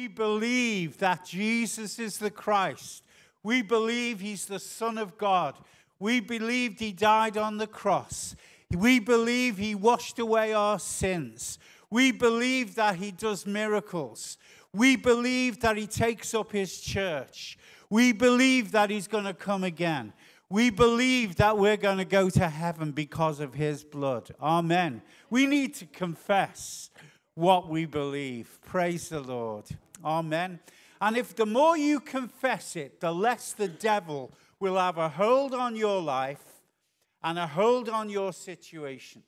We believe that Jesus is the Christ. We believe he's the Son of God. We believed he died on the cross. We believe he washed away our sins. We believe that he does miracles. We believe that he takes up his church. We believe that he's going to come again. We believe that we're going to go to heaven because of his blood. Amen. We need to confess what we believe. Praise the Lord. Amen. And if the more you confess it, the less the devil will have a hold on your life and a hold on your situation.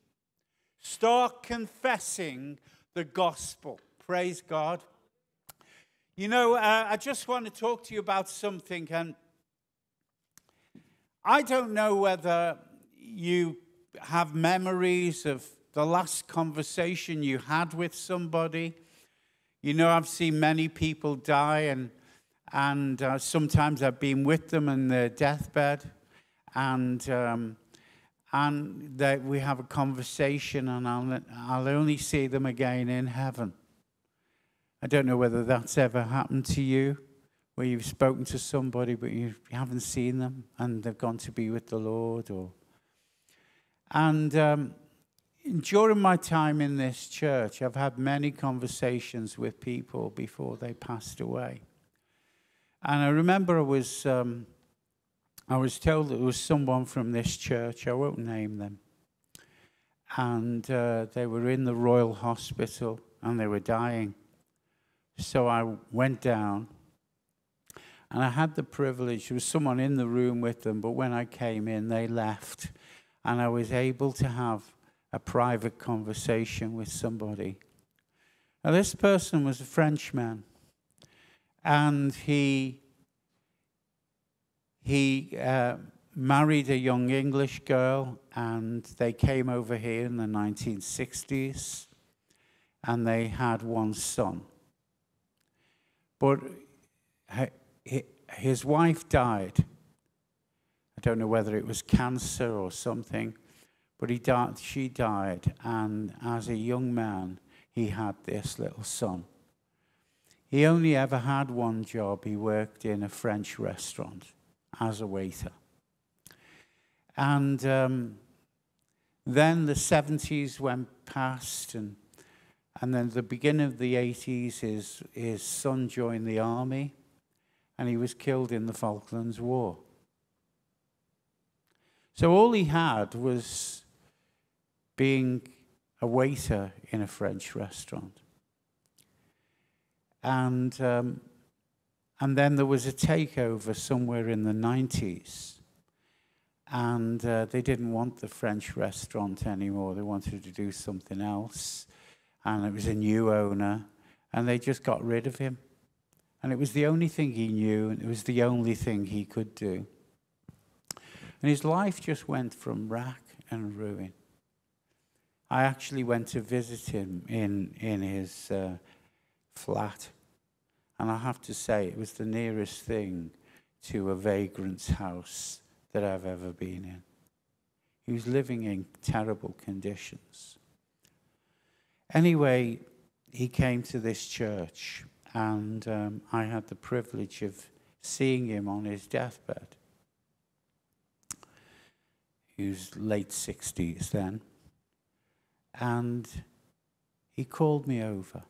Start confessing the gospel. Praise God. You know, uh, I just want to talk to you about something, and I don't know whether you have memories of the last conversation you had with somebody. You know, I've seen many people die, and, and uh, sometimes I've been with them in their deathbed, and um, and that we have a conversation, and I'll, I'll only see them again in heaven. I don't know whether that's ever happened to you, where you've spoken to somebody but you haven't seen them and they've gone to be with the Lord. Or and um, during my time in this church, I've had many conversations with people before they passed away. And I remember I was um, I was told that it was someone from this church, I won't name them, and uh, they were in the Royal Hospital and they were dying. So I went down and I had the privilege, there was someone in the room with them, but when I came in, they left. And I was able to have a private conversation with somebody. Now, this person was a Frenchman, and he he uh, married a young English girl, and they came over here in the 1960s, and they had one son. But his wife died. I don't know whether it was cancer or something, but he died, she died, and as a young man, he had this little son. He only ever had one job. He worked in a French restaurant as a waiter. And um, then the 70s went past, and, and then the beginning of the 80s, his, his son joined the army, and he was killed in the Falklands War. So all he had was being a waiter in a French restaurant. And um, and then there was a takeover somewhere in the 90s. And uh, they didn't want the French restaurant anymore. They wanted to do something else. And it was a new owner. And they just got rid of him. And it was the only thing he knew, and it was the only thing he could do. And his life just went from rack and ruin. I actually went to visit him in, in his uh, flat and I have to say, it was the nearest thing to a vagrant's house that I've ever been in. He was living in terrible conditions. Anyway, he came to this church, and um, I had the privilege of seeing him on his deathbed. He was late 60s then. And he called me over.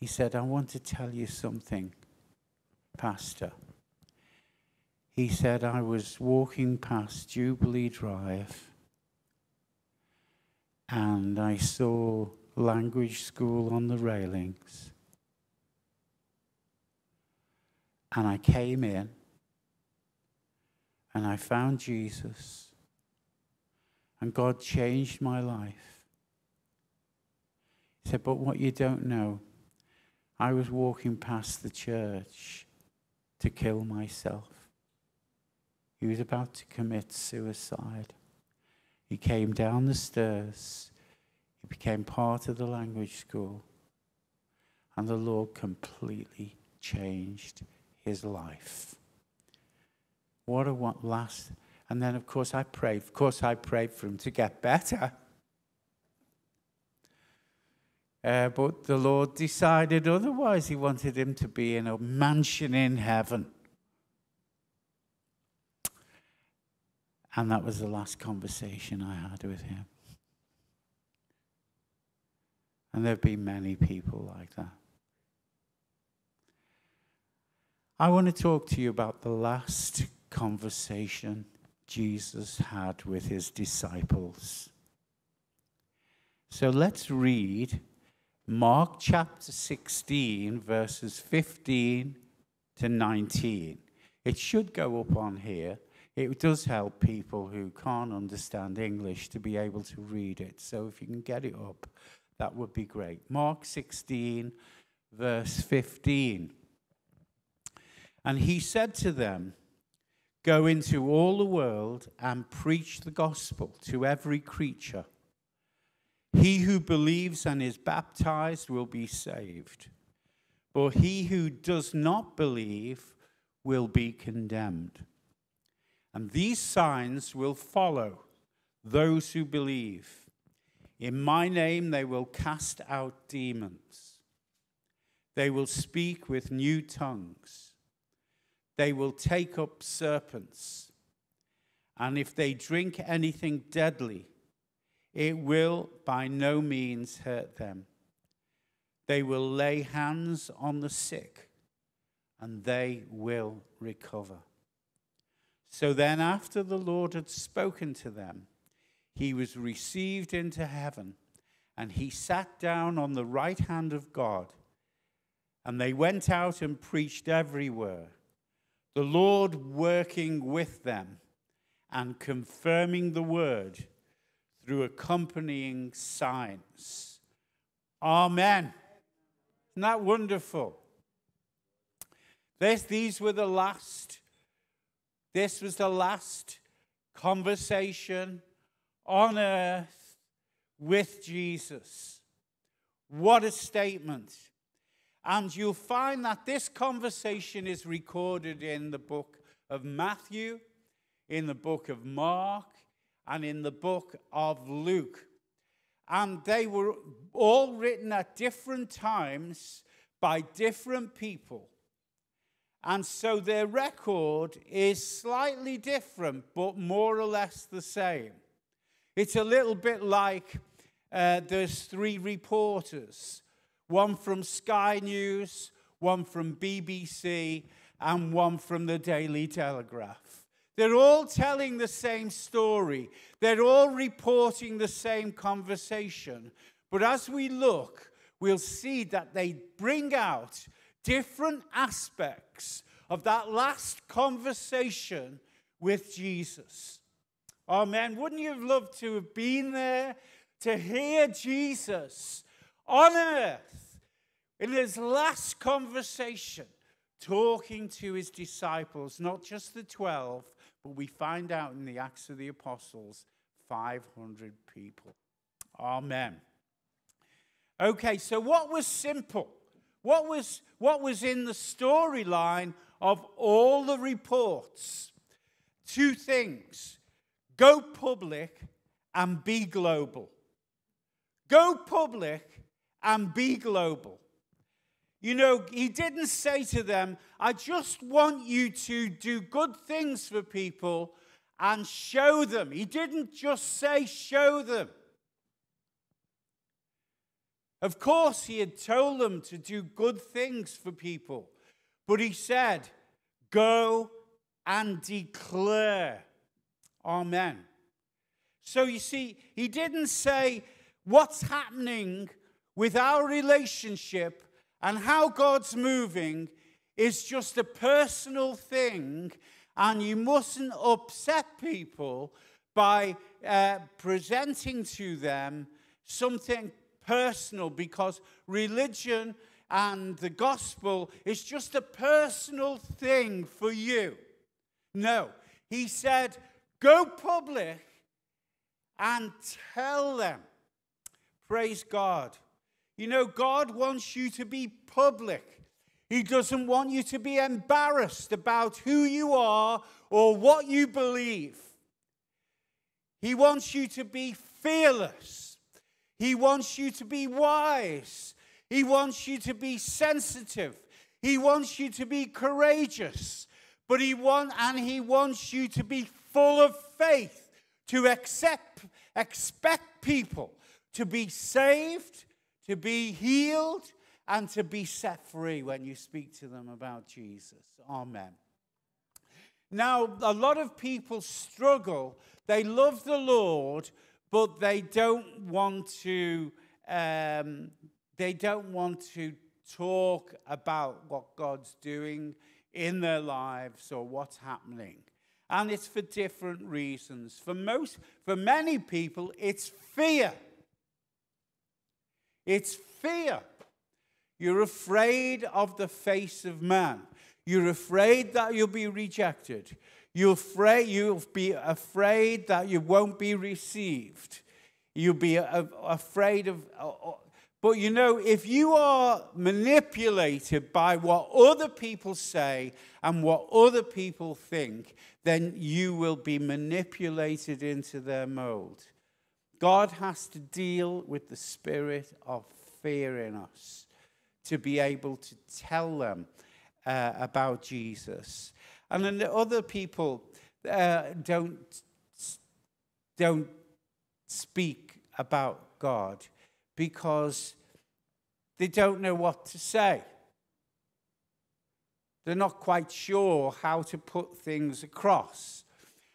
He said, I want to tell you something, Pastor. He said, I was walking past Jubilee Drive and I saw language school on the railings. And I came in and I found Jesus. And God changed my life. He said, But what you don't know I was walking past the church to kill myself. He was about to commit suicide. He came down the stairs. He became part of the language school. And the Lord completely changed his life. What a what last. And then, of course, I prayed. Of course, I prayed for him to get better. Uh, but the Lord decided otherwise. He wanted him to be in a mansion in heaven. And that was the last conversation I had with him. And there have been many people like that. I want to talk to you about the last conversation Jesus had with his disciples. So let's read Mark chapter 16, verses 15 to 19. It should go up on here. It does help people who can't understand English to be able to read it. So if you can get it up, that would be great. Mark 16, verse 15. And he said to them, Go into all the world and preach the gospel to every creature. He who believes and is baptized will be saved, but he who does not believe will be condemned. And these signs will follow those who believe. In my name they will cast out demons. They will speak with new tongues. They will take up serpents. And if they drink anything deadly, it will by no means hurt them. They will lay hands on the sick, and they will recover. So then, after the Lord had spoken to them, he was received into heaven, and he sat down on the right hand of God. And they went out and preached everywhere, the Lord working with them and confirming the word through accompanying signs. Amen. Isn't that wonderful? This, these were the last, this was the last conversation on earth with Jesus. What a statement. And you'll find that this conversation is recorded in the book of Matthew, in the book of Mark, and in the book of Luke. And they were all written at different times by different people. And so their record is slightly different, but more or less the same. It's a little bit like uh, there's three reporters one from Sky News, one from BBC, and one from the Daily Telegraph. They're all telling the same story. They're all reporting the same conversation. But as we look, we'll see that they bring out different aspects of that last conversation with Jesus. Oh, Amen. Wouldn't you have loved to have been there to hear Jesus on earth in his last conversation talking to his disciples, not just the 12, but we find out in the Acts of the Apostles 500 people. Amen. Okay, so what was simple? What was, what was in the storyline of all the reports? Two things go public and be global. Go public and be global. You know, he didn't say to them, I just want you to do good things for people and show them. He didn't just say, show them. Of course, he had told them to do good things for people, but he said, go and declare. Amen. So you see, he didn't say, what's happening with our relationship and how God's moving is just a personal thing, and you mustn't upset people by uh, presenting to them something personal because religion and the gospel is just a personal thing for you. No, he said, go public and tell them. Praise God. You know, God wants you to be public. He doesn't want you to be embarrassed about who you are or what you believe. He wants you to be fearless. He wants you to be wise. He wants you to be sensitive. He wants you to be courageous. But he want, and he wants you to be full of faith, to accept, expect people to be saved, to be healed, and to be set free when you speak to them about Jesus. Amen. Now, a lot of people struggle. They love the Lord, but they don't want to. Um, they don't want to talk about what God's doing in their lives or what's happening. And it's for different reasons. For most, for many people, it's fear. It's fear. You're afraid of the face of man. You're afraid that you'll be rejected. You're afraid, you'll be afraid that you won't be received. You'll be afraid of. But you know, if you are manipulated by what other people say and what other people think, then you will be manipulated into their mold. God has to deal with the spirit of fear in us to be able to tell them uh, about Jesus. And then the other people uh, don't, don't speak about God because they don't know what to say. They're not quite sure how to put things across.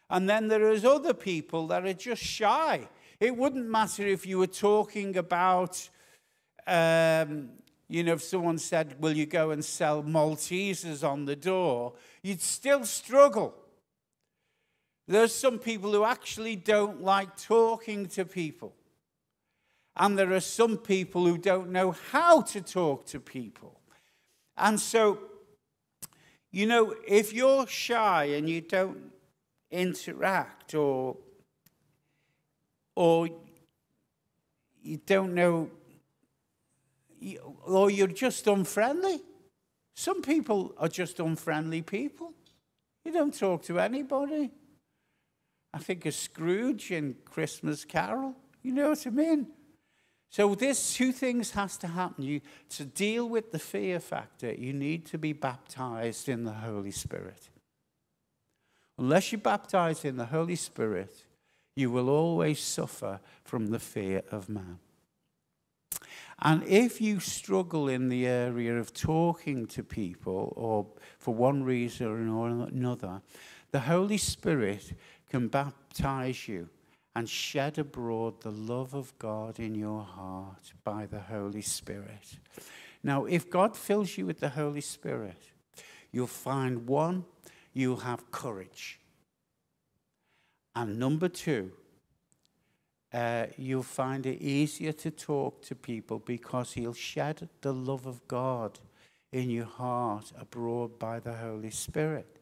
And then there is other people that are just shy. It wouldn't matter if you were talking about um, you know, if someone said, Will you go and sell Maltesers on the door? You'd still struggle. There's some people who actually don't like talking to people. And there are some people who don't know how to talk to people. And so, you know, if you're shy and you don't interact or, or you don't know or you're just unfriendly. Some people are just unfriendly people. You don't talk to anybody. I think of Scrooge in Christmas Carol. You know what I mean? So this two things has to happen. You to deal with the fear factor, you need to be baptized in the Holy Spirit. Unless you're baptized in the Holy Spirit, you will always suffer from the fear of man. And if you struggle in the area of talking to people, or for one reason or another, the Holy Spirit can baptize you and shed abroad the love of God in your heart by the Holy Spirit. Now, if God fills you with the Holy Spirit, you'll find one, you'll have courage. And number two, uh, you'll find it easier to talk to people because He'll shed the love of God in your heart abroad by the Holy Spirit.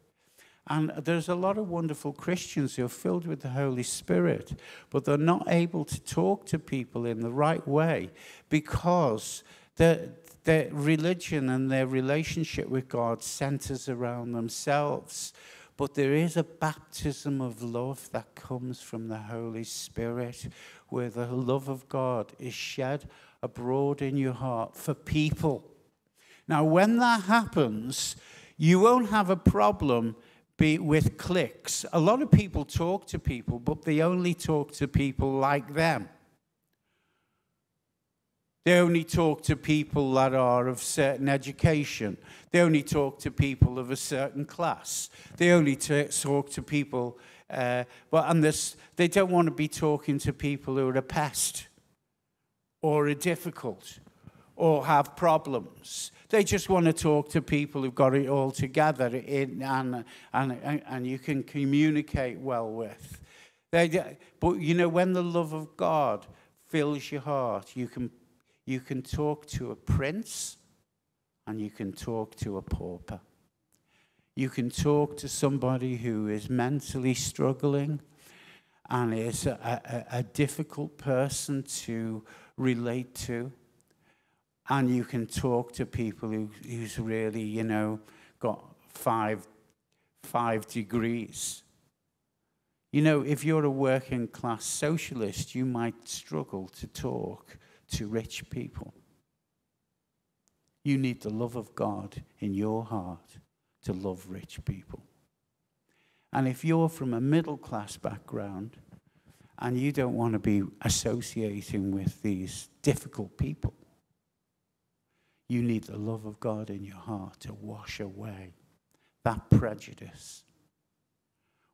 And there's a lot of wonderful Christians who are filled with the Holy Spirit, but they're not able to talk to people in the right way because their, their religion and their relationship with God centers around themselves. But there is a baptism of love that comes from the Holy Spirit, where the love of God is shed abroad in your heart for people. Now, when that happens, you won't have a problem be with clicks. A lot of people talk to people, but they only talk to people like them. They only talk to people that are of certain education. They only talk to people of a certain class. They only talk to people, uh, but and this, they don't want to be talking to people who are a pest or are difficult or have problems. They just want to talk to people who've got it all together in, and, and, and you can communicate well with. They, but you know, when the love of God fills your heart, you can you can talk to a prince and you can talk to a pauper. You can talk to somebody who is mentally struggling and is a, a, a difficult person to relate to. And you can talk to people who, who's really, you know, got five, five degrees. You know, if you're a working class socialist, you might struggle to talk to rich people. You need the love of God in your heart to love rich people. And if you're from a middle class background and you don't want to be associating with these difficult people, you need the love of God in your heart to wash away that prejudice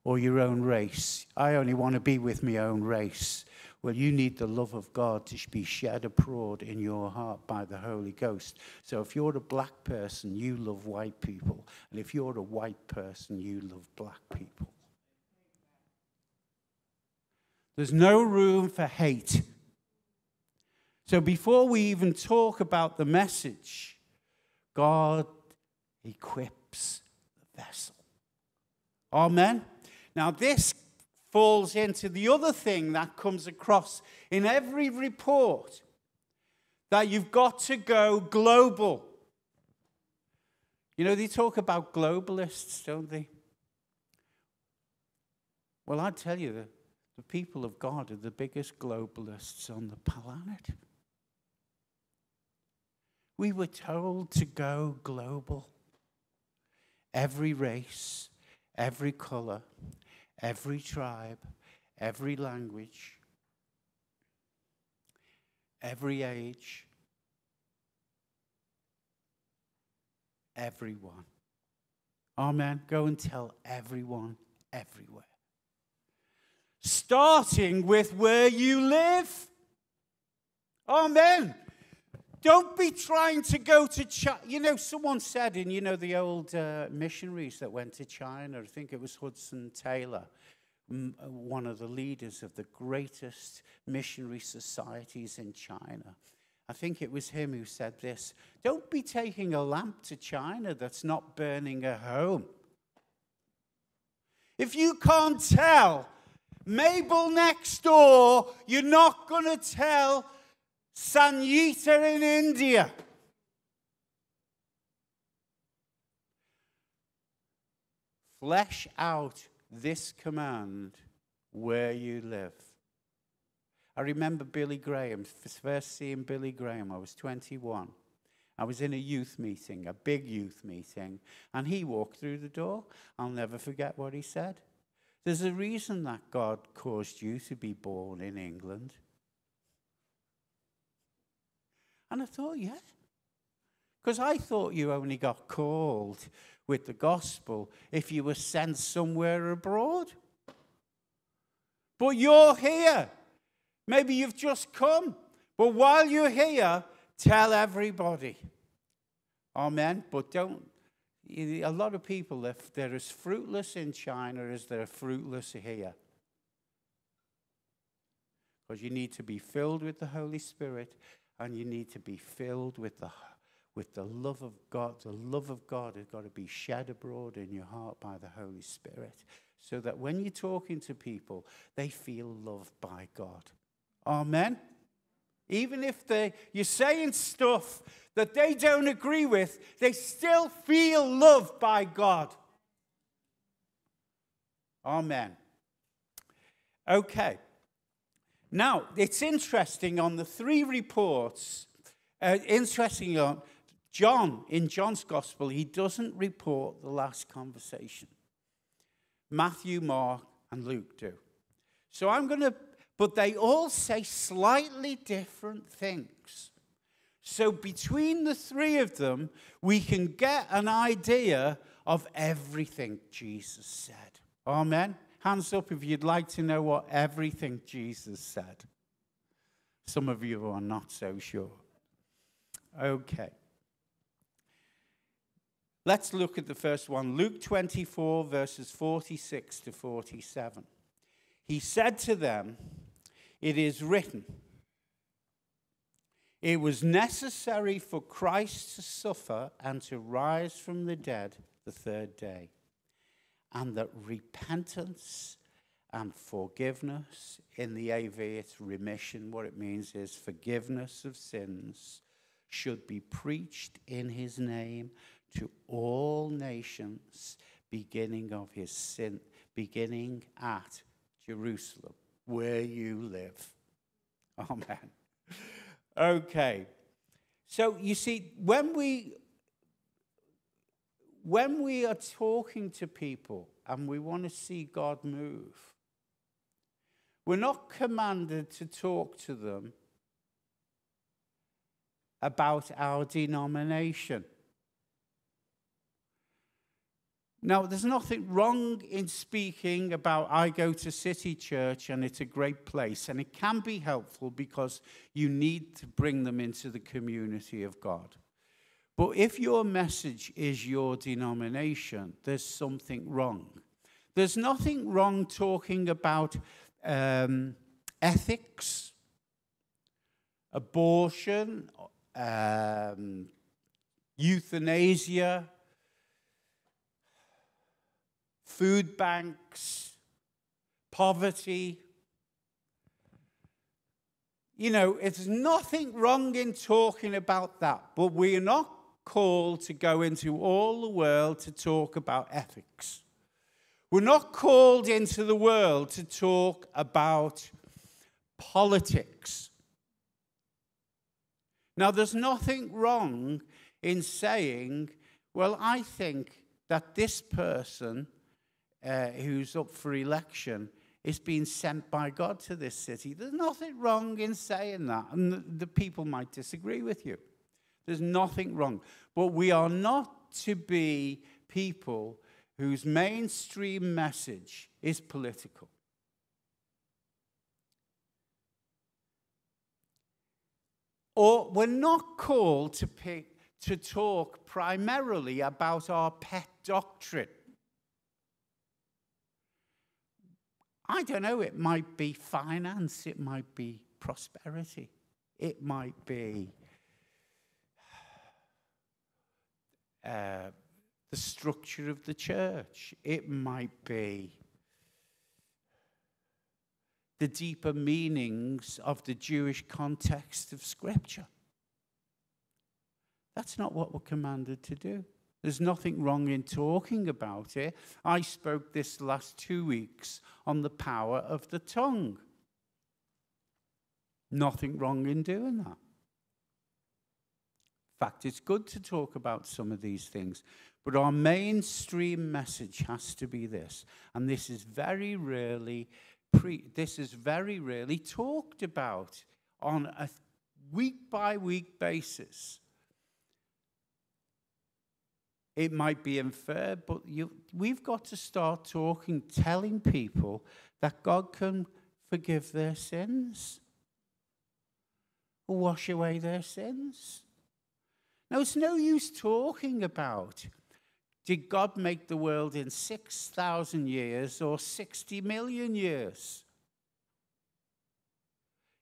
or your own race. I only want to be with my own race. Well, you need the love of God to be shed abroad in your heart by the Holy Ghost. So if you're a black person, you love white people. And if you're a white person, you love black people. There's no room for hate. So before we even talk about the message, God equips the vessel. Amen. Now, this falls into the other thing that comes across in every report that you've got to go global. You know, they talk about globalists, don't they? Well, I tell you, the, the people of God are the biggest globalists on the planet. We were told to go global. Every race, every color, every tribe, every language, every age, everyone. Amen. Go and tell everyone everywhere. Starting with where you live. Amen. Don't be trying to go to China. You know, someone said in, you know, the old uh, missionaries that went to China, I think it was Hudson Taylor, uh, one of the leaders of the greatest missionary societies in China. I think it was him who said this Don't be taking a lamp to China that's not burning a home. If you can't tell Mabel next door, you're not going to tell Sanyita in India. Flesh out this command where you live. I remember Billy Graham, first seeing Billy Graham, I was 21. I was in a youth meeting, a big youth meeting, and he walked through the door. I'll never forget what he said. There's a reason that God caused you to be born in England. And I thought, yeah. Because I thought you only got called with the gospel if you were sent somewhere abroad. But you're here. Maybe you've just come. But while you're here, tell everybody. Amen. But don't. A lot of people, if they're as fruitless in China as they're fruitless here. Because you need to be filled with the Holy Spirit and you need to be filled with the with the love of God. The love of God has got to be shed abroad in your heart by the Holy Spirit so that when you're talking to people, they feel loved by God. Amen. Even if they, you're saying stuff that they don't agree with, they still feel loved by God. Amen. Okay. Now, it's interesting on the three reports, uh, interesting on John, in John's gospel, he doesn't report the last conversation. Matthew, Mark, and Luke do. So I'm going to, but they all say slightly different things. So between the three of them, we can get an idea of everything Jesus said. Amen. Hands up if you'd like to know what everything Jesus said. Some of you are not so sure. Okay. Let's look at the first one Luke 24, verses 46 to 47. He said to them, It is written, it was necessary for Christ to suffer and to rise from the dead the third day and that repentance and forgiveness in the AV, it's remission. What it means is forgiveness of sins should be preached in his name to all nations, beginning of his sin, beginning at Jerusalem, where you live. Amen. Okay. So you see, when we when we are talking to people and we want to see God move, we're not commanded to talk to them about our denomination. Now, there's nothing wrong in speaking about I go to City Church and it's a great place, and it can be helpful because you need to bring them into the community of God. But if your message is your denomination, there's something wrong. There's nothing wrong talking about um, ethics, abortion, um, euthanasia, food banks, poverty. You know, it's nothing wrong in talking about that, but we are not called to go into all the world to talk about ethics. We're not called into the world to talk about politics. Now, there's nothing wrong in saying, well, I think that this person uh, who's up for election is being sent by God to this city. There's nothing wrong in saying that, and the, the people might disagree with you. There's nothing wrong. But we are not to be people whose mainstream message is political. Or we're not called to, pick, to talk primarily about our pet doctrine. I don't know, it might be finance, it might be prosperity, it might be uh, the structure of the church, it might be the deeper meanings of the Jewish context of Scripture. That's not what we're commanded to do. There's nothing wrong in talking about it. I spoke this last two weeks on the power of the tongue. Nothing wrong in doing that. Fact, it's good to talk about some of these things. But our mainstream message has to be this. And this is very rarely pre- this is very rarely talked about on a week by week basis. It might be unfair, but you, we've got to start talking, telling people that God can forgive their sins, wash away their sins. Now, it's no use talking about did God make the world in 6,000 years or 60 million years?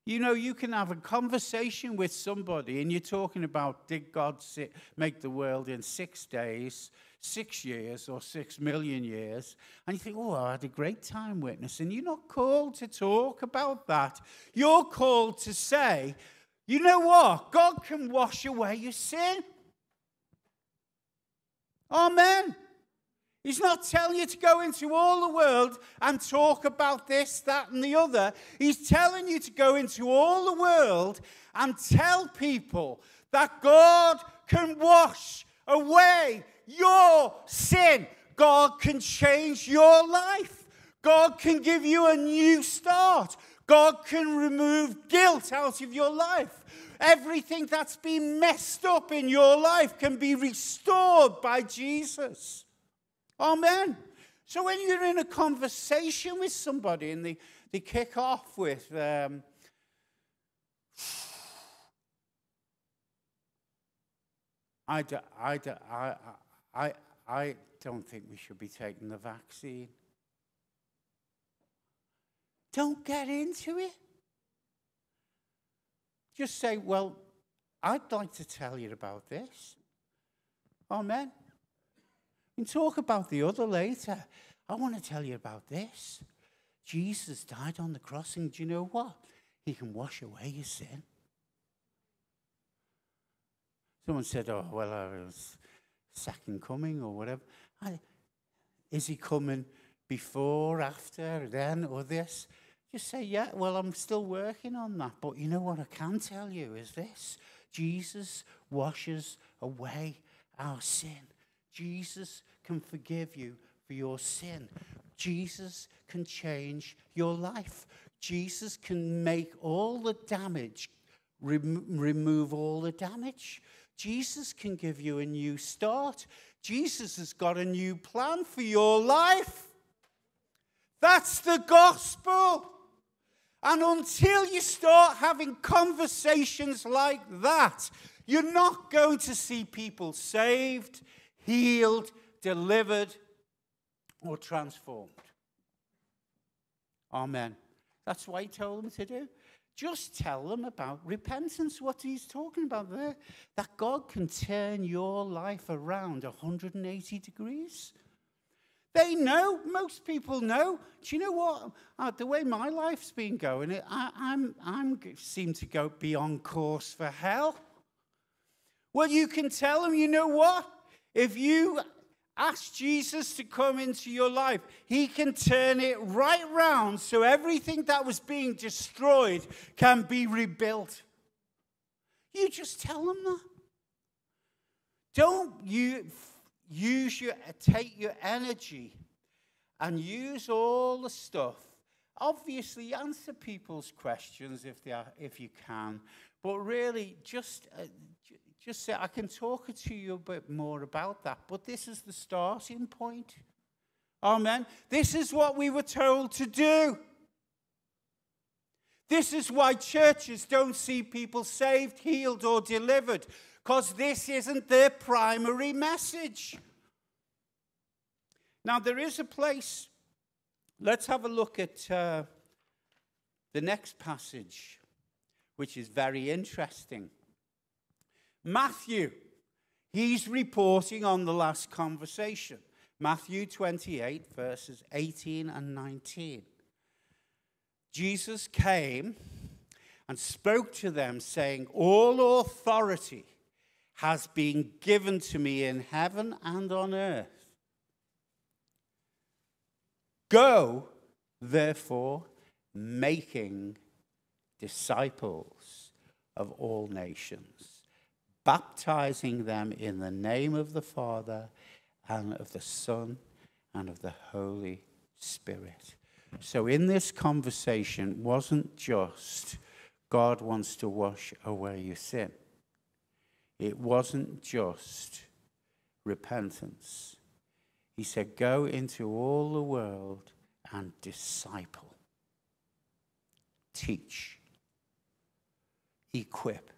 You know, you can have a conversation with somebody and you're talking about did God make the world in six days, six years, or six million years? And you think, oh, I had a great time witnessing. You're not called to talk about that. You're called to say, you know what? God can wash away your sin. Amen. He's not telling you to go into all the world and talk about this, that, and the other. He's telling you to go into all the world and tell people that God can wash away your sin. God can change your life. God can give you a new start. God can remove guilt out of your life. Everything that's been messed up in your life can be restored by Jesus. Amen. So when you're in a conversation with somebody and they, they kick off with, um, I, do, I, do, I, I, I don't think we should be taking the vaccine. Don't get into it. Just say, Well, I'd like to tell you about this. Amen. Can talk about the other later. I want to tell you about this. Jesus died on the cross, and do you know what? He can wash away your sin. Someone said, Oh, well, uh, I was second coming or whatever. I, is he coming before, after, then, or this. Just say, yeah, well, I'm still working on that. But you know what I can tell you is this Jesus washes away our sin. Jesus can forgive you for your sin. Jesus can change your life. Jesus can make all the damage, rem- remove all the damage. Jesus can give you a new start. Jesus has got a new plan for your life. That's the gospel. And until you start having conversations like that, you're not going to see people saved, healed, delivered, or transformed. Amen. That's what he told them to do. Just tell them about repentance, what he's talking about there. That God can turn your life around 180 degrees. They know, most people know. Do you know what? Uh, the way my life's been going, I, I'm, I'm seem to go beyond course for hell. Well, you can tell them, you know what? If you ask Jesus to come into your life, he can turn it right round so everything that was being destroyed can be rebuilt. You just tell them that. Don't you use your, take your energy and use all the stuff. Obviously, answer people's questions if, they are, if you can, but really just, uh, just say, I can talk to you a bit more about that, but this is the starting point. Amen. This is what we were told to do. This is why churches don't see people saved, healed, or delivered because this isn't their primary message. Now, there is a place, let's have a look at uh, the next passage, which is very interesting. Matthew, he's reporting on the last conversation. Matthew 28, verses 18 and 19. Jesus came and spoke to them, saying, All authority has been given to me in heaven and on earth. Go, therefore, making disciples of all nations, baptizing them in the name of the Father and of the Son and of the Holy Spirit. So, in this conversation, wasn't just God wants to wash away your sin. It wasn't just repentance. He said, Go into all the world and disciple, teach, equip,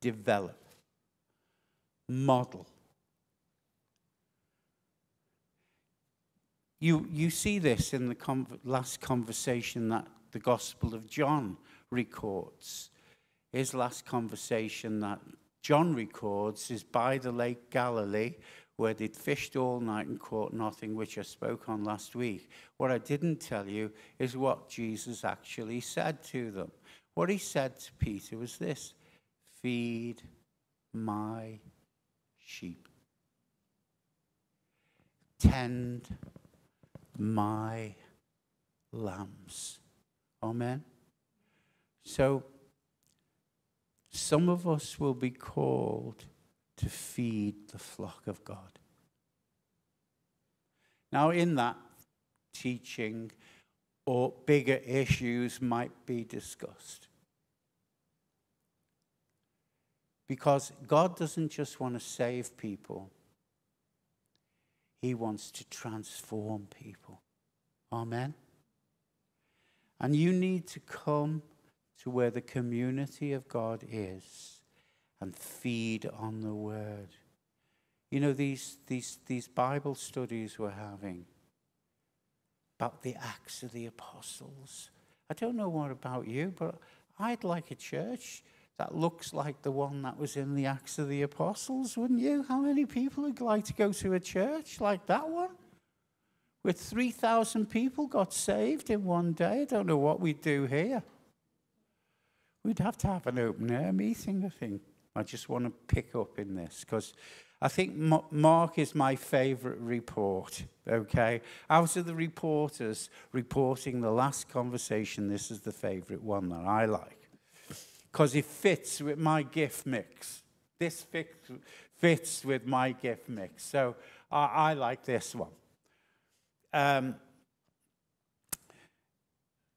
develop, model. You, you see this in the con- last conversation that the Gospel of John records his last conversation that John records is by the Lake Galilee, where they'd fished all night and caught nothing, which I spoke on last week. What I didn't tell you is what Jesus actually said to them. What he said to Peter was this Feed my sheep, tend my lambs. Amen. So, some of us will be called to feed the flock of God. Now, in that teaching, or bigger issues might be discussed. Because God doesn't just want to save people, He wants to transform people. Amen. And you need to come to where the community of God is and feed on the word. You know, these, these, these Bible studies we're having about the Acts of the Apostles. I don't know what about you, but I'd like a church that looks like the one that was in the Acts of the Apostles, wouldn't you? How many people would like to go to a church like that one? With 3,000 people got saved in one day. I don't know what we'd do here. We'd have to have an open air meeting, I think. I just want to pick up in this because I think Mark is my favorite report, okay? Out of the reporters reporting the last conversation, this is the favorite one that I like because it fits with my gift mix. This fits, fits with my gift mix. So I, I like this one. Um,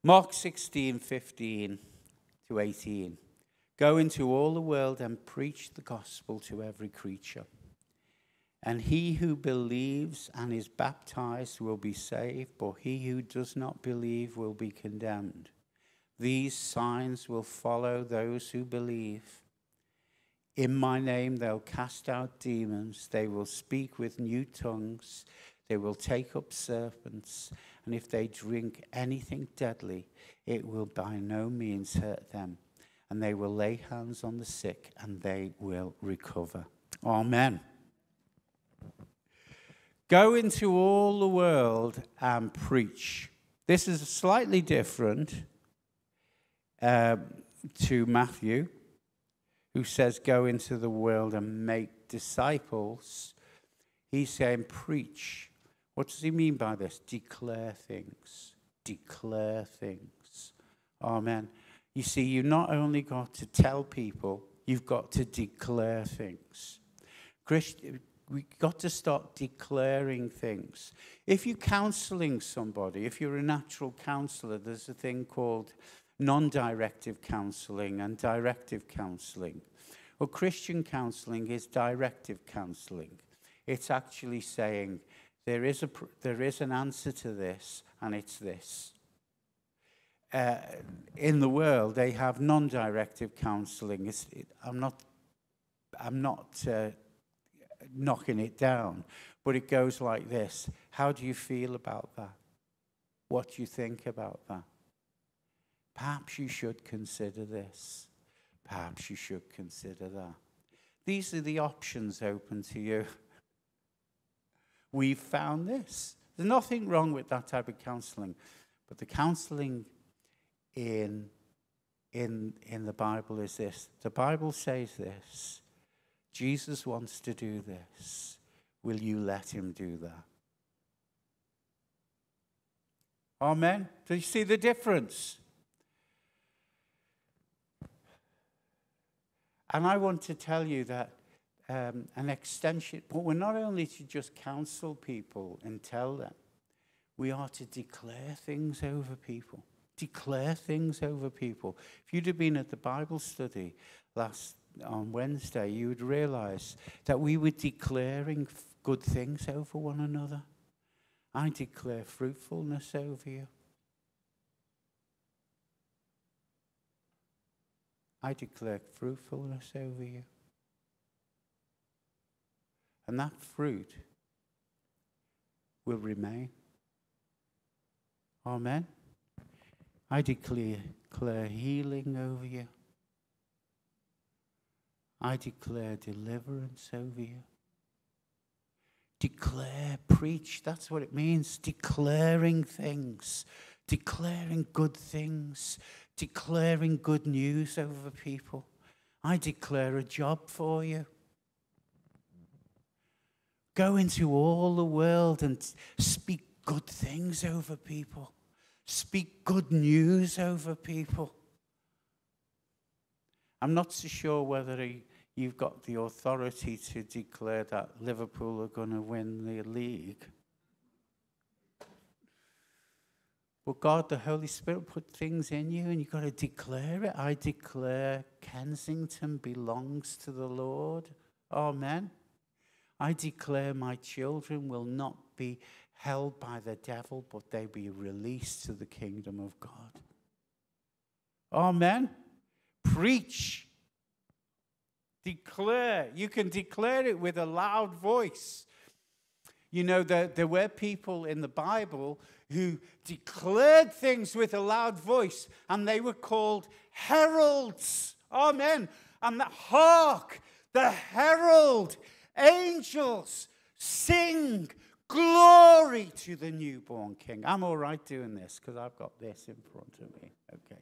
Mark 16, 15 to 18. Go into all the world and preach the gospel to every creature. And he who believes and is baptized will be saved, but he who does not believe will be condemned. These signs will follow those who believe. In my name they'll cast out demons, they will speak with new tongues, they will take up serpents, and if they drink anything deadly, it will by no means hurt them. And they will lay hands on the sick, and they will recover. Amen. Go into all the world and preach. This is slightly different uh, to Matthew, who says, Go into the world and make disciples. He's saying, Preach. What does he mean by this? Declare things. Declare things. Amen. You see, you not only got to tell people, you've got to declare things. Christian, we got to start declaring things. If you're counseling somebody, if you're a natural counselor, there's a thing called non directive counseling and directive counseling. Well, Christian counseling is directive counseling. It's actually saying there is, a, there is an answer to this, and it's this. Uh, in the world, they have non directive counseling. It, I'm not, I'm not uh, knocking it down. But it goes like this How do you feel about that? What do you think about that? Perhaps you should consider this. Perhaps you should consider that. These are the options open to you. We've found this. There's nothing wrong with that type of counseling. But the counseling in, in, in the Bible is this the Bible says this Jesus wants to do this. Will you let him do that? Amen. Do you see the difference? And I want to tell you that um, an extension, but we're not only to just counsel people and tell them, we are to declare things over people. Declare things over people. If you'd have been at the Bible study last on Wednesday, you would realize that we were declaring good things over one another. I declare fruitfulness over you. I declare fruitfulness over you. And that fruit will remain. Amen. I declare, declare healing over you. I declare deliverance over you. Declare, preach. That's what it means. Declaring things, declaring good things, declaring good news over people. I declare a job for you. Go into all the world and speak good things over people. Speak good news over people. I'm not so sure whether he, you've got the authority to declare that Liverpool are going to win the league. But God, the Holy Spirit, put things in you and you've got to declare it. I declare Kensington belongs to the Lord. Amen. I declare my children will not be held by the devil, but they be released to the kingdom of God. Amen. Preach. Declare. You can declare it with a loud voice. You know, there, there were people in the Bible who declared things with a loud voice, and they were called heralds. Amen. And that hark, the herald, angels sing glory to the newborn king. I'm all right doing this because I've got this in front of me. Okay.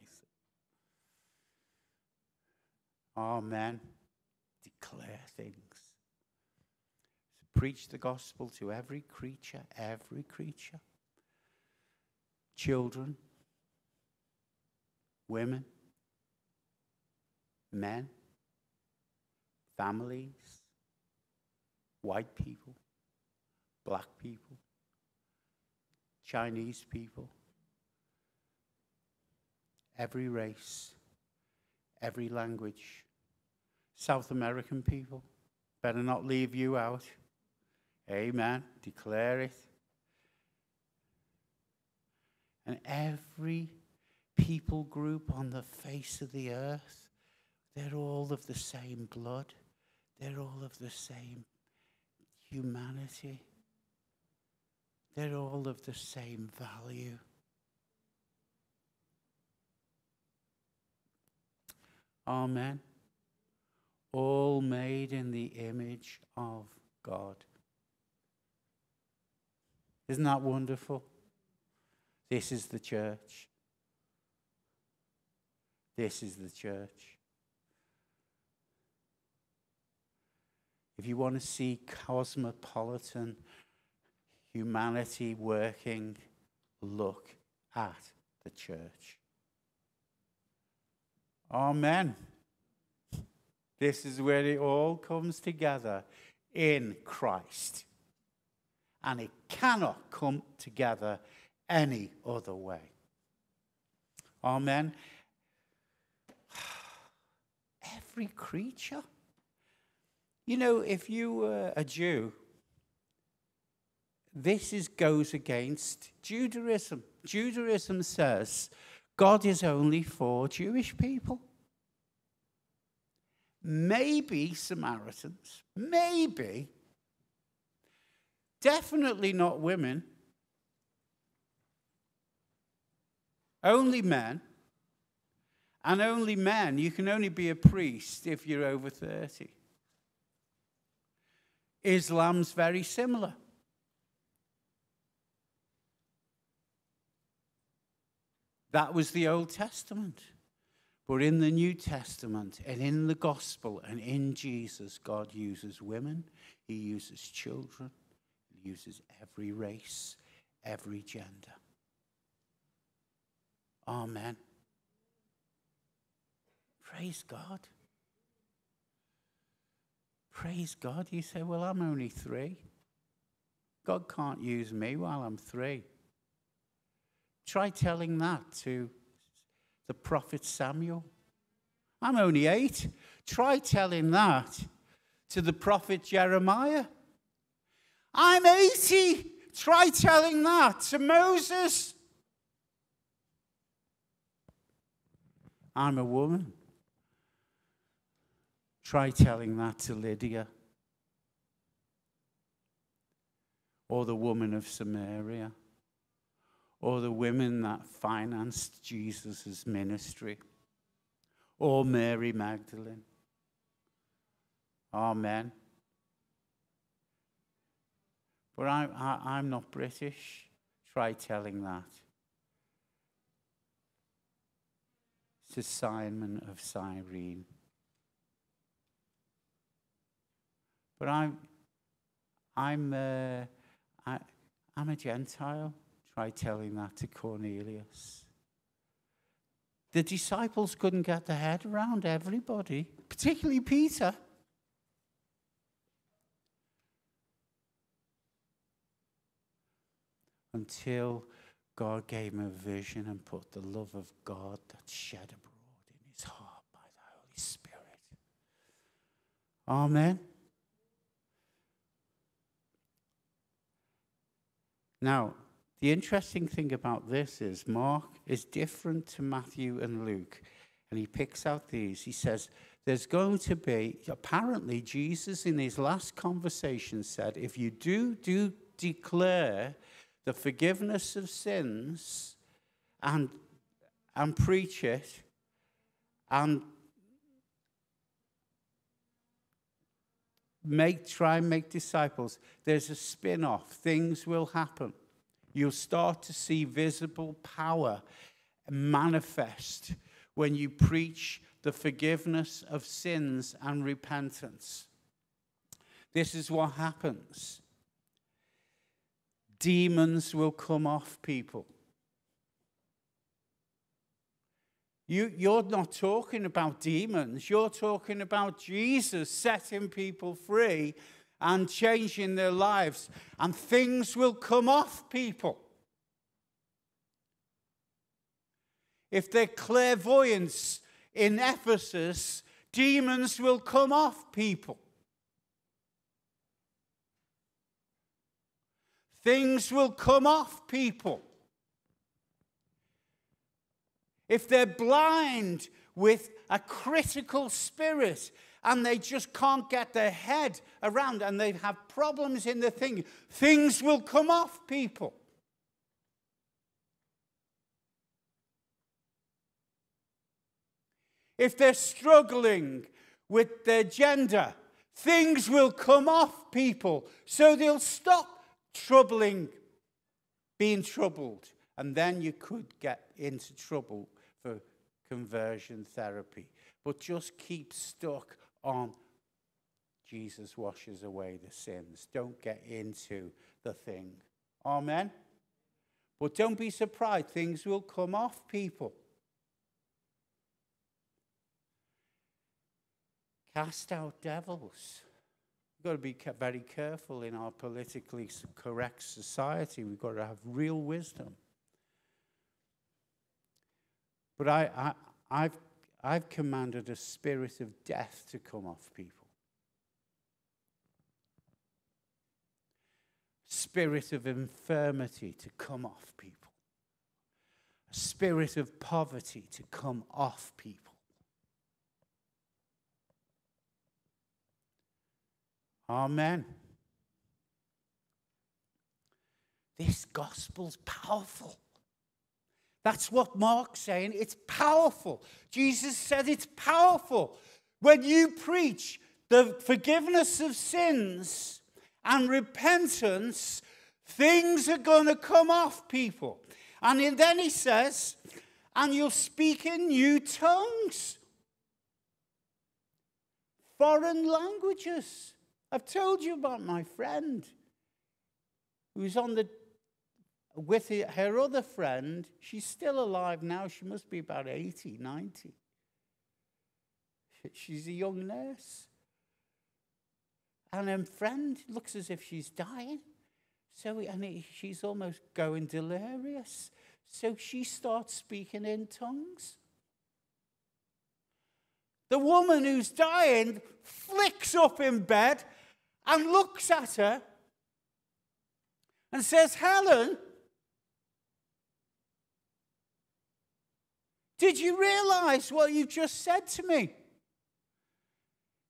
Amen. Declare things. preach the gospel to every creature, every creature. Children, women, men, families, white people, black people, Chinese people, every race, every language, South American people. Better not leave you out. Amen. Declare it. And every people group on the face of the earth, they're all of the same blood. They're all of the same humanity. They're all of the same value. Amen. All made in the image of God. Isn't that wonderful? This is the church. This is the church. If you want to see cosmopolitan humanity working, look at the church. Amen. This is where it all comes together in Christ. And it cannot come together any other way. Amen. Every creature. You know, if you were a Jew, this is, goes against Judaism. Judaism says God is only for Jewish people. Maybe Samaritans, maybe. Definitely not women. Only men. And only men. You can only be a priest if you're over 30. Islam's very similar. That was the Old Testament. But in the New Testament and in the gospel and in Jesus, God uses women, He uses children, He uses every race, every gender. Amen. Praise God. Praise God. You say, Well, I'm only three. God can't use me while I'm three. Try telling that to the prophet Samuel. I'm only eight. Try telling that to the prophet Jeremiah. I'm 80. Try telling that to Moses. I'm a woman. Try telling that to Lydia or the woman of Samaria or the women that financed Jesus' ministry, or Mary Magdalene. Amen. But I, I, I'm not British. Try telling that. to Simon of Cyrene. But I'm, I'm, uh, I, I'm a Gentile. Try telling that to Cornelius. The disciples couldn't get their head around everybody, particularly Peter. Until God gave him a vision and put the love of God that shed abroad in his heart by the Holy Spirit. Amen. Now, the interesting thing about this is Mark is different to Matthew and Luke. And he picks out these. He says, There's going to be, apparently, Jesus in his last conversation said, If you do, do declare the forgiveness of sins and, and preach it and make, try and make disciples, there's a spin off. Things will happen you'll start to see visible power manifest when you preach the forgiveness of sins and repentance. this is what happens demons will come off people. You, you're not talking about demons, you're talking about Jesus setting people free and changing their lives, and things will come off people. If they're clairvoyants in Ephesus, demons will come off people. Things will come off people. If they're blind with a critical spirit and they just can't get their head around and they have problems in the thing, things will come off people. If they're struggling with their gender, things will come off people so they'll stop troubling, being troubled. And then you could get into trouble conversion therapy. But just keep stuck on Jesus washes away the sins. Don't get into the thing. Amen? But don't be surprised, things will come off people. Cast out devils. We've got to be very careful in our politically correct society. We've got to have real wisdom. But I, I, I've, I've commanded a spirit of death to come off people. Spirit of infirmity to come off people. A spirit of poverty to come off people. Amen. This gospel's powerful. That's what Mark's saying. It's powerful. Jesus said it's powerful. When you preach the forgiveness of sins and repentance, things are going to come off people. And then he says, and you'll speak in new tongues, foreign languages. I've told you about my friend who's on the with her other friend. She's still alive now. She must be about 80, 90. She's a young nurse. And her friend looks as if she's dying. So and it, she's almost going delirious. So she starts speaking in tongues. The woman who's dying flicks up in bed and looks at her and says, Helen, did you realize what you've just said to me?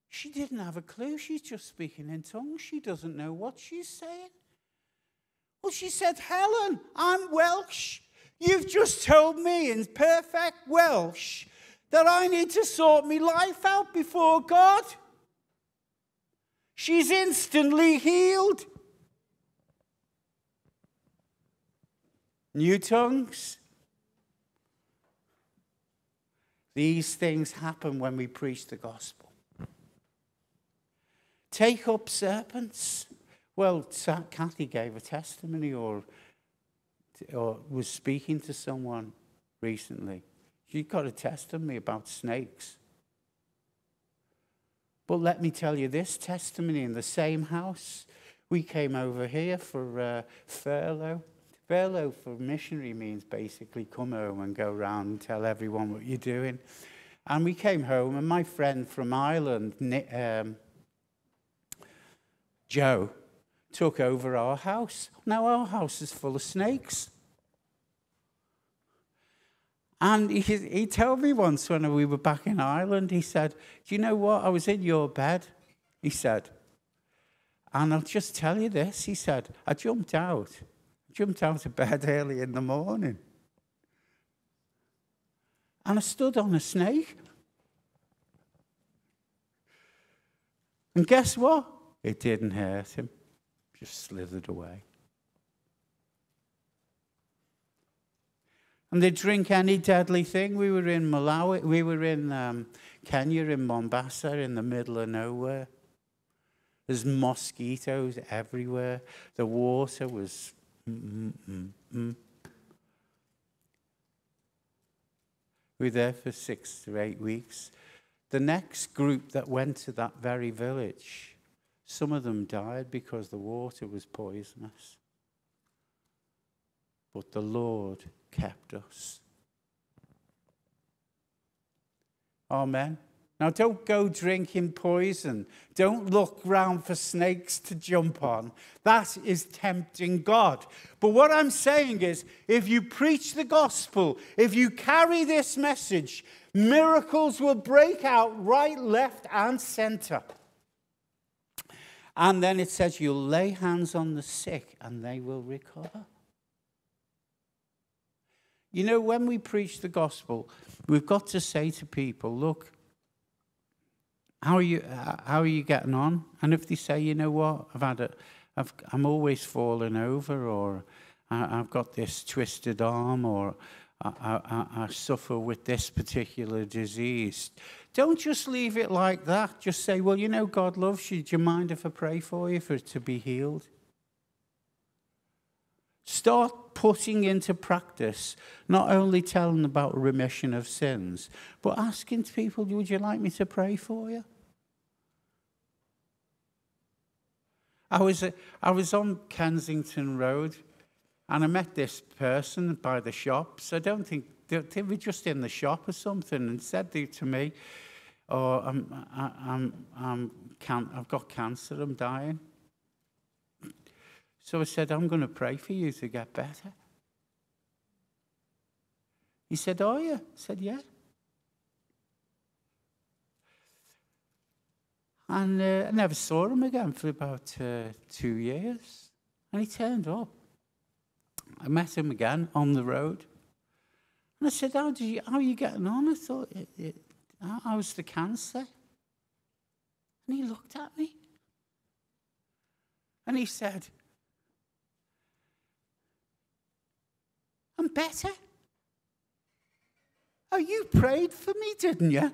She didn't have a clue. She's just speaking in tongues. She doesn't know what she's saying. Well, she said, Helen, I'm Welsh. You've just told me in perfect Welsh that I need to sort my life out before God. She's instantly healed. New tongues. These things happen when we preach the gospel. Take up serpents. Well, Kathy gave a testimony or, or was speaking to someone recently. She got a testimony about snakes. But let me tell you this testimony in the same house. We came over here for uh, furlough. Furlough for missionary means basically come home and go around and tell everyone what you're doing. And we came home, and my friend from Ireland, um, Joe, took over our house. Now our house is full of snakes. And he, he told me once when we were back in Ireland, he said, Do you know what? I was in your bed, he said. And I'll just tell you this, he said, I jumped out. Jumped out of bed early in the morning. And I stood on a snake. And guess what? It didn't hurt him, just slithered away. And they drink any deadly thing. We were in Malawi, we were in um, Kenya, in Mombasa, in the middle of nowhere. There's mosquitoes everywhere. The water was. We were there for six to eight weeks. The next group that went to that very village, some of them died because the water was poisonous. But the Lord kept us. Amen. Now, don't go drinking poison. Don't look round for snakes to jump on. That is tempting God. But what I'm saying is if you preach the gospel, if you carry this message, miracles will break out right, left, and center. And then it says you'll lay hands on the sick and they will recover. You know, when we preach the gospel, we've got to say to people, look, how are you, uh, how are you getting on? And if they say, you know what, I've had a, I've, I'm always falling over, or I've got this twisted arm, or I, I, I suffer with this particular disease. Don't just leave it like that. Just say, well, you know, God loves you. Do you mind if I pray for you for it to be healed? Start putting into practice not only telling about remission of sins, but asking people, Would you like me to pray for you? I was, I was on Kensington Road and I met this person by the shops. I don't think they were just in the shop or something and said to me, Oh, I'm, I'm, I'm, can, I've got cancer, I'm dying. So I said, I'm going to pray for you to get better. He said, Are you? I said, Yeah. And uh, I never saw him again for about uh, two years. And he turned up. I met him again on the road. And I said, How, did you, how are you getting on? I thought, it, it, How's the cancer? And he looked at me. And he said, I'm better. Oh, you prayed for me, didn't you?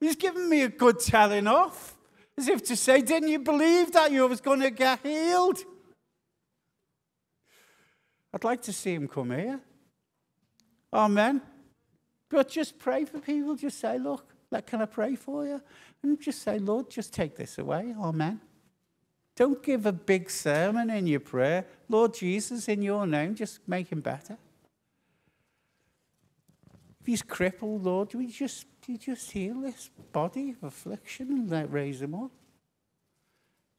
He's given me a good telling off, as if to say, Didn't you believe that you was going to get healed? I'd like to see him come here. Amen. But just pray for people. Just say, Look, like, can I pray for you? And just say, Lord, just take this away. Amen. Don't give a big sermon in your prayer. Lord Jesus, in your name, just make him better. If he's crippled, Lord, do we just, you just heal this body of affliction and let raise him up.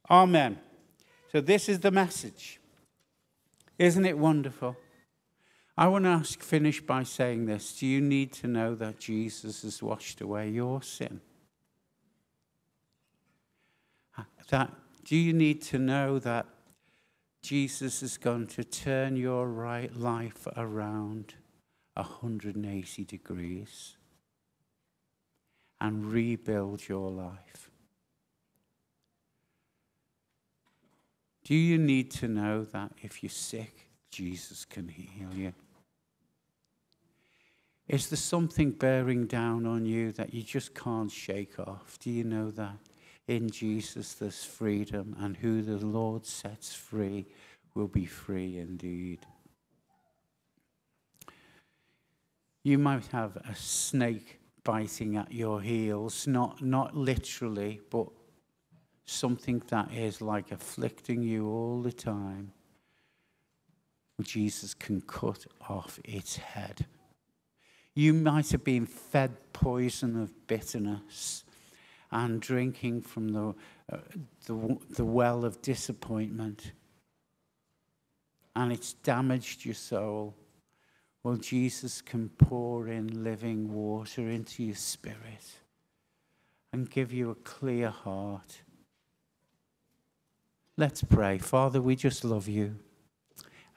Amen. So this is the message. Isn't it wonderful? I want to ask, finish by saying this. Do you need to know that Jesus has washed away your sin? That do you need to know that Jesus is going to turn your right life around 180 degrees and rebuild your life? Do you need to know that if you're sick, Jesus can heal you? Is there something bearing down on you that you just can't shake off? Do you know that? In Jesus there's freedom, and who the Lord sets free will be free indeed. You might have a snake biting at your heels, not, not literally, but something that is like afflicting you all the time. Jesus can cut off its head. You might have been fed poison of bitterness and drinking from the, uh, the, the well of disappointment. And it's damaged your soul. Well, Jesus can pour in living water into your spirit and give you a clear heart. Let's pray. Father, we just love you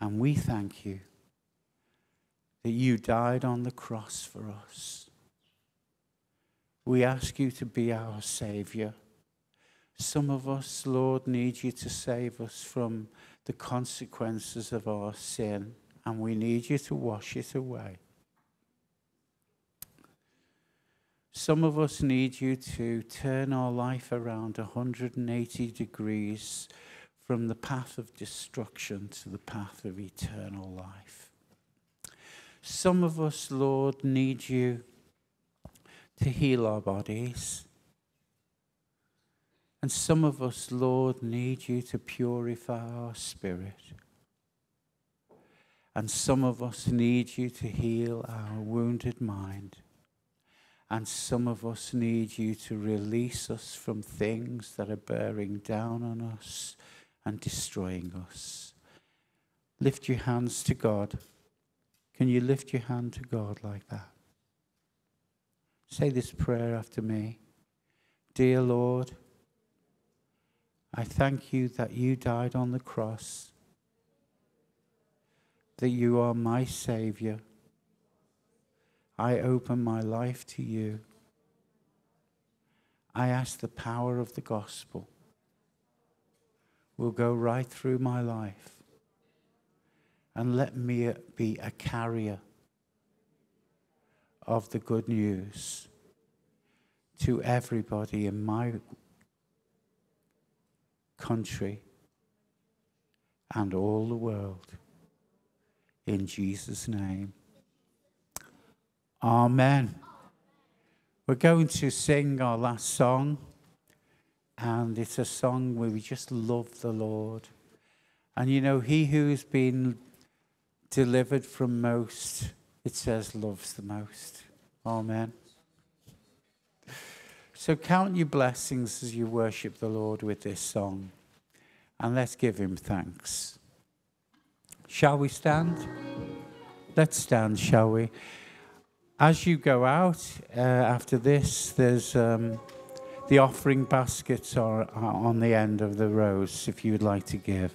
and we thank you that you died on the cross for us. We ask you to be our Savior. Some of us, Lord, need you to save us from the consequences of our sin, and we need you to wash it away. Some of us need you to turn our life around 180 degrees from the path of destruction to the path of eternal life. Some of us, Lord, need you to heal our bodies. And some of us, Lord, need you to purify our spirit. And some of us need you to heal our wounded mind. And some of us need you to release us from things that are bearing down on us and destroying us. Lift your hands to God. Can you lift your hand to God like that? Say this prayer after me. Dear Lord, I thank you that you died on the cross, that you are my Savior I open my life to you. I ask the power of the gospel will go right through my life and let me be a carrier of the good news to everybody in my country and all the world. In Jesus' name. Amen. We're going to sing our last song, and it's a song where we just love the Lord. And you know, he who's been delivered from most, it says, loves the most. Amen. So count your blessings as you worship the Lord with this song, and let's give him thanks. Shall we stand? Let's stand, shall we? as you go out uh, after this, there's um, the offering baskets are, are on the end of the rows if you would like to give.